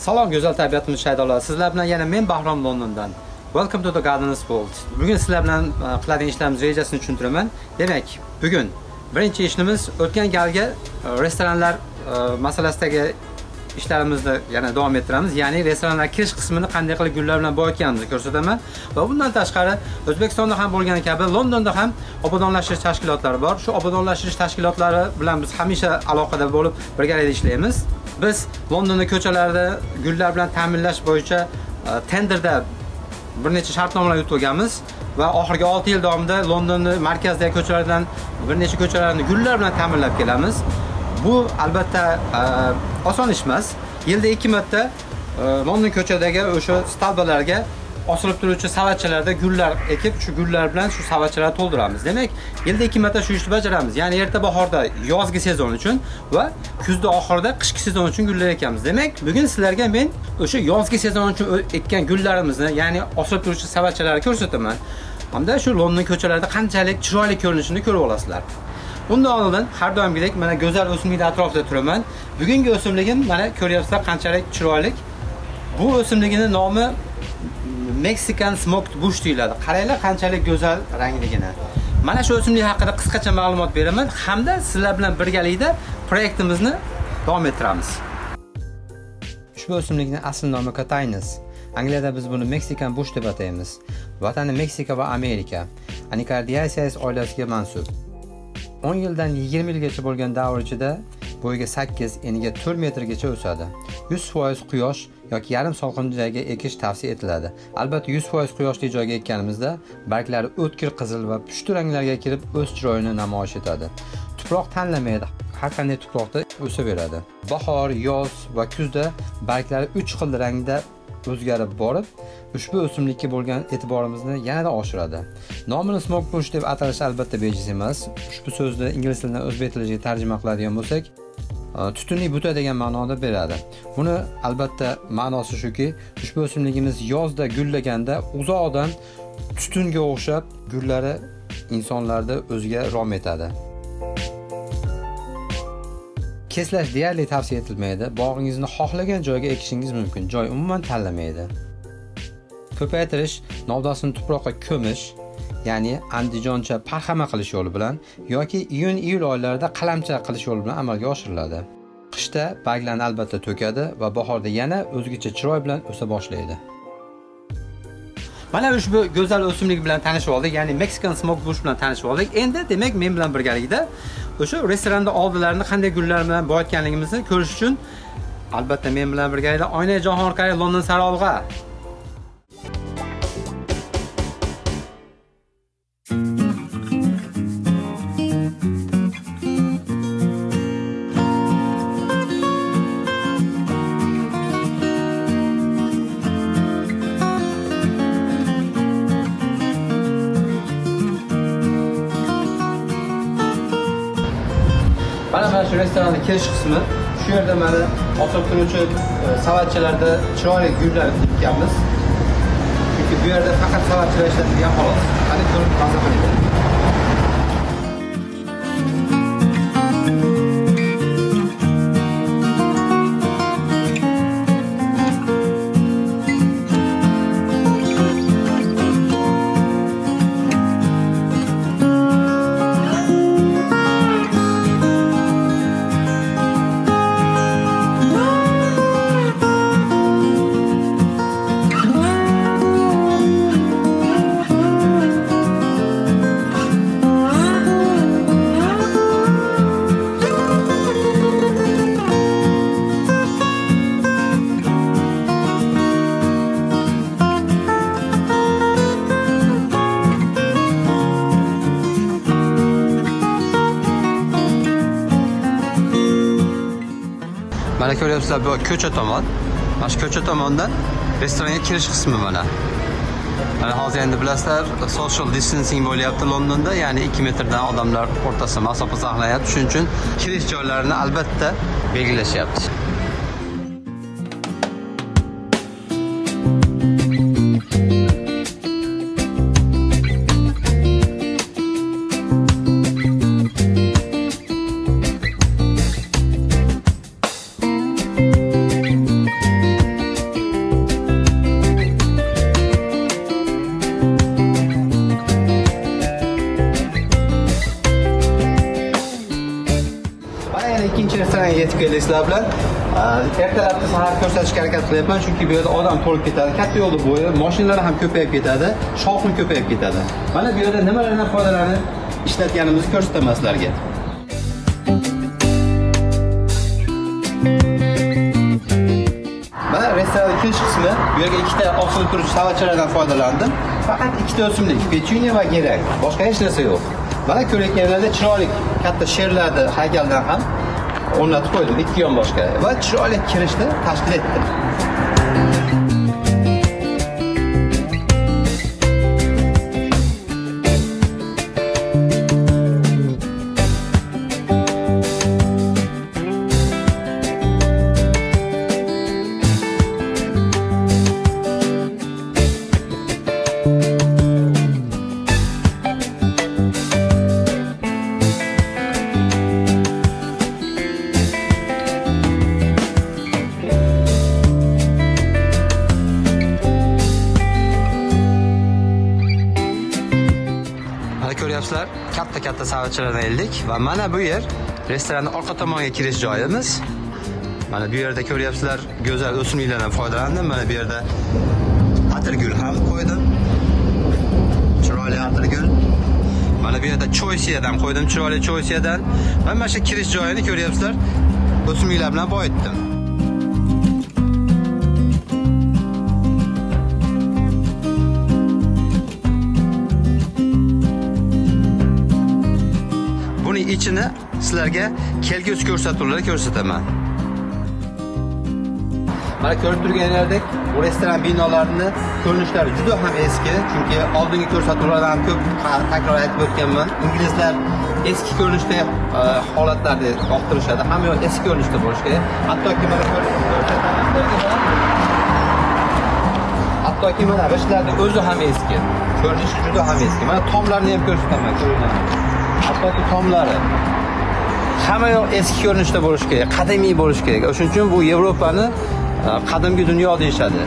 Salom go'zal tabiatimiz shaydolar. Sizlar bilan yana men Bahrom Londondan. Welcome to the Gardens World. Bugun sizlar bilan e, qiladigan ishlarimiz rejasini tushuntiraman. Demak, bugun birinchi ishimiz o'tgan galgi e, restoranlar e, masalasidagi ishlarimizni yana davom ettiramiz. Ya'ni restoranlar kirish qismini qanday qilib gullar bilan boyitganimizni ko'rsataman. Va bundan tashqari O'zbekistonda ham bo'lgani kabi Londonda ham obodonlashtirish tashkilotlari bor. Shu obodonlashtirish tashkilotlari bilan biz hamisha aloqada bo'lib birgalikda ishlaymiz. Biz Londonda ko'chalarda gullar bilan ta'minlash bo'yicha e, tenderda bir necha shartnomalar yutib olganmiz va oxirgi 6 yil davomida Londonni markazdagi ko'chalardan bir necha ko'chalarni gullar bilan ta'minlab kelamiz. Bu albatta e, oson ish emas. Yilda 2 marta e, London ko'chadagi o'sha stalbalarga osilib turuvchi savatchalarda gullar ekib, shu gullar bilan shu savatchalarni to'ldiramiz. Demak, yilda 2 marta shu ishni bajaramiz. Ya'ni erta bahorda yozgi sezon uchun va kuzda oxirida qishki sezon uchun gullar ekamiz. Demak, bugun sizlarga men o'sha yozgi sezon uchun ekkan gullarimizni, ya'ni osilib turuvchi savatchalarni ko'rsataman. Hamda shu London ko'chalarida qanchalik chiroyli ko'rinishini ko'rib olasizlar. Undan oldin har doimgidek mana go'zal o'simlikni atrofida turaman. Bugungi o'simligim mana ko'ryapsizlar qanchalik chiroyli. Bu o'simligini nomi meksikan smoked bush deyiladi. Qaranglar qanchalik go'zal rangligini. Mana shu o'simlik haqida qisqacha ma'lumot beraman hamda sizlar bilan birgalikda proyektimizni davom ettiramiz. Ushbu o'simlikning asl nomi Catinus. Angliyada biz buni Mexican bush deb ataymiz. Vatani Meksika va Amerika. Anicardiaceae oilasiga mansub. 10 yildan 20 yilgacha bo'lgan davr ichida bo'yiga 8, eniga 4 metrgacha o'sadi. 100% quyosh yoki yarim salqin joyga ekish tavsiya etiladi. Albatta 100% quyoshli joyga ekkanimizda barglari o'tkir qizil va pushti ranglarga kirib o'z chiroyini namoyish etadi. Tuproq tanlamaydi. Har qanday tuproqda o'saveradi. Bahor, yoz va kuzda barglari 3 xil rangda o'zgarib borib, ushbu o'simlikka bo'lgan e'tiborimizni yanada oshiradi. Nomini smoke bush deb atalishi albatta bejiz emas. Ushbu so'zni ingliz tilidan o'zbek tiliga tarjima qiladigan bo'lsak, tutunli buta degan ma'noda beradi. Buni albatta ma'nosi shuki, ushbu o'simligimiz yozda gullaganda uzoqdan tutunga o'xshab gullari insonlarda o'ziga rom etadi. Keslash deyarli tavsiya etilmaydi. Bog'ingizni xohlagan joyga ekishingiz mumkin. Joy umuman tanlamaydi. Ko'paytirish, novdasini tuproqqa ko'mish, ya'ni andijoncha parhama qilish yo'li bilan yoki iyun-iyul oylarida qalamcha qilish yo'li bilan amalga oshiriladi. Qishda barglarni albatta to'kadi va bahorda yana o'zgacha chiroy bilan o'sa boshlaydi. Mana ushbu go'zal o'simlik bilan tanishib oldik, ya'ni Mexican smoke bush bilan tanishib oldik. Endi demak men bilan birgalikda o'sha restoranda oldilarini qanday gullar bilan boyitganligimizni ko'rish uchun albatta men bilan birgalikda oyna jahon orqali London sarolg'a olg'a mana mana shu restoranning kirish qismi shu yerda mana osilib turuvchi e, savatchalarda chiroyli gullar ekkanmiz chunki bu yerda faqat savatchalar ishlatilgan xolos qani ko'rib maza qiling Mana ko'ryapsizlar bu ko'cha tomon. Mana shu ko'cha tomondan restoranga kirish qismi mana. Mana hozir endi bilasizlar, social distancing bo'lyapti Londonda, ya'ni 2 metrdan odamlar o'rtasida masofa saqlayapti. Shuning uchun kirish joylarini albatta belgilashyapti. Restoranga yetib keldik sizlar bilan. Ertalabda sahar ko'rsatishga harakat qilyapman, chunki bu yerda odam to'lib ketadi. Katta yo'lni bo'yi, mashinalar ham ko'payib ketadi, shovqin ko'payib ketadi. Mana bu yerda nimalardan foydalanib ishlatganimizni ko'rsataman sizlarga. Mana restoran kirish qismi. Bu yerga ikkita osilib turuvchi savatchalardan foydalandim. Faqat ikkita o'simlik, pechunya va gerak. Boshqa hech narsa yo'q. Mana ko'rayotganlarda chiroyli katta sherlarni haykaldan ham o'rnatib qo'ydim ikki yon boshqa va chiroyli kirishni tashkil etdim. Katta-katta savatchalardan eldik va mana bu yer restoranning orqa tomoniga kirish joyimiz. Mana bu yerda ko'ryapsizlar, go'zal o'simliklardan foydalandim. Mana bu yerda atirgul ham qo'ydim. Chiroyli atirgul. Mana bu yerda choysiyadan qo'ydim, chiroyli choysiyadan. Va mana shu kirish joyini ko'ryapsizlar, o'simliklar bilan boyitdim. Ichini sizlarga kelgusi ko'rsatuvlarda ko'rsataman. Mana ko'rib turganlaridek, bu restoran binolarini ko'rinishlari juda ham eski, chunki oldingi ko'rsatuvlarda ham ko'p takror aytib o'tganman. Inglizlar eski ko'rinishda e, holatlarni yoqtirishadi. Hamma yoq eski ko'rinishda bo'lishi kerak. Hattoki mana Hattoki mana g'ishtlarni o'zi ham eski. Ko'rinishi juda ham eski. Mana tomlarni ham ko'rsataman, ko'ringlar. Hattoki tomlari hamma yoq eski ko'rinishda bo'lishi kerak, qadimiy bo'lishi kerak. o'shaning uchun bu Yevropani e, qadimgi dunyo deyishadi.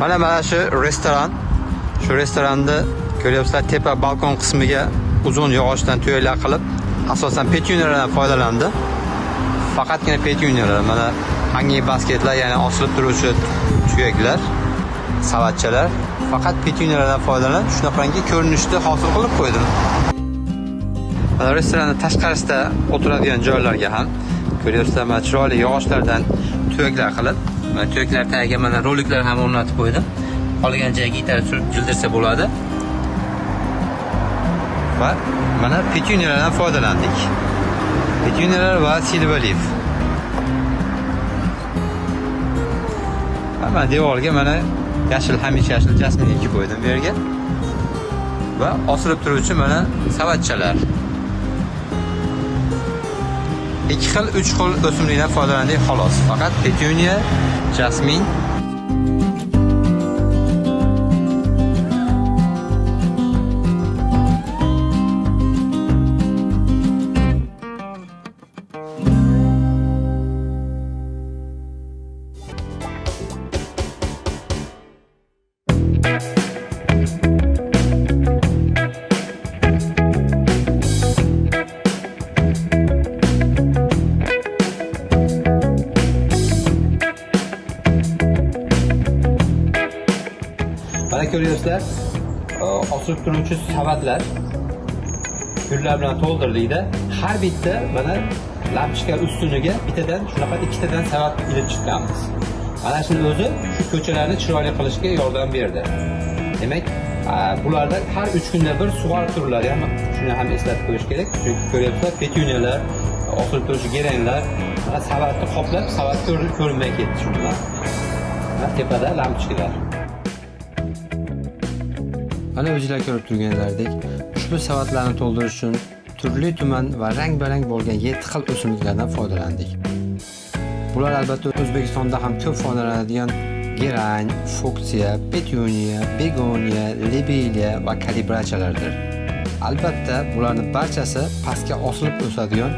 Mana mana shu restoran. Shu restoranni ko'ryapsizlar, tepa balkon qismiga uzun yog'ochdan tuyaklar qilib, asosan petyuniyalardan foydalandi. Faqatgina petyuniyalar, mana hangi basketlar, ya'ni osilib turuvchi tuyaklar, savatchalar faqat petuniyalardan foydalanib shunaqangi ko'rinishni hosil qilib qo'ydim. restoranni restoranning tashqarisida o'tiradigan joylarga ham ko'ryapsizlar, mana chiroyli yog'ochlardan tuyaklar qilib, mana tuyaklar tagiga mana roliklar ham o'rnatib qo'ydim. Qolgan joyga gitara surib jildirsa bo'ladi. Va mana petuniyalardan foydalandik. petuniyalar va silver leaf. Va mana devorga mana yashil hamisha yashil jasmin ekib qo'ydim bu yerga. Va osilib turuvchi mana savatchalar. ikki xil uch xil o'simlikdan foydalandik xolos faqat petuniya jasmin mana ko'ryapsizlar osilib turuvchi savatlar gullar bilan to'ldirdikda har bitta mana lampochka ustuniga bittadan shunaqa ikkitadan savat ilib chiqqanmiz. Mana shuni o'zi shu ko'chalarni chiroyli qilishga yordam berdi. Demak e, bularda har uch kunda bir sug'orib turiladi. Ham shuni ham eslatib qo'yish kerak. Chunki ko'ryapsizlar petyuniyalar osilib turuvchi geranglar mana savatni qoplab savat ko'rinmay ketdi shu bilan Mana tepada lampochkalar Mana o'zinglar ko'rib turganlaridek, ushbu savatlarni to'ldirish uchun turli tuman va rang-barang bo'lgan 7 xil o'simliklardan foydalandik. Bular albatta O'zbekistonda ham ko'p foydalanadigan gerang, fuksiya, petuniya begoniya, lebeliya va kalibrachalardir. Albatta, bularning barchasi pastga osilib o'sadigan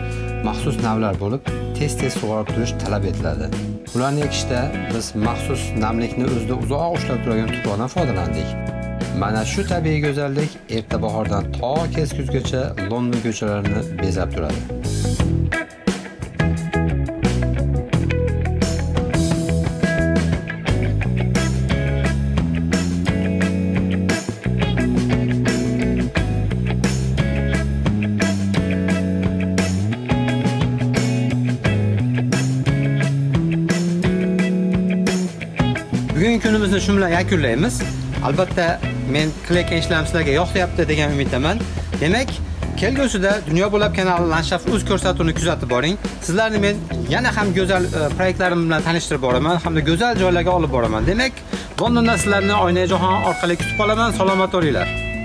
maxsus navlar bo'lib, tez-tez sug'orib turish talab etiladi. Ularni ekishda biz maxsus namlikni o'zida uzoq ushlab turadigan tuproqdan foydalandik. Mana shu tabiiy go'zallik erta bahordan to kez kuzgacha London ko'chalarini bezab turadi. Bugungi kunimizni shu bilan yakunlaymiz. Albatta, men qilayotgan ishlarim sizlarga yoqyapti degan umiddaman. Demak, kelgusida Dunyo bo'ylab kanali landshaft o'z ko'rsatuvini kuzatib boring. Sizlarni men yana ham go'zal e, proyektlarim bilan tanishtirib boraman hamda go'zal joylarga olib boraman. Demak, Londonda sizlarni Oyna jahon orqali kutib qolaman. Salomat bo'linglar.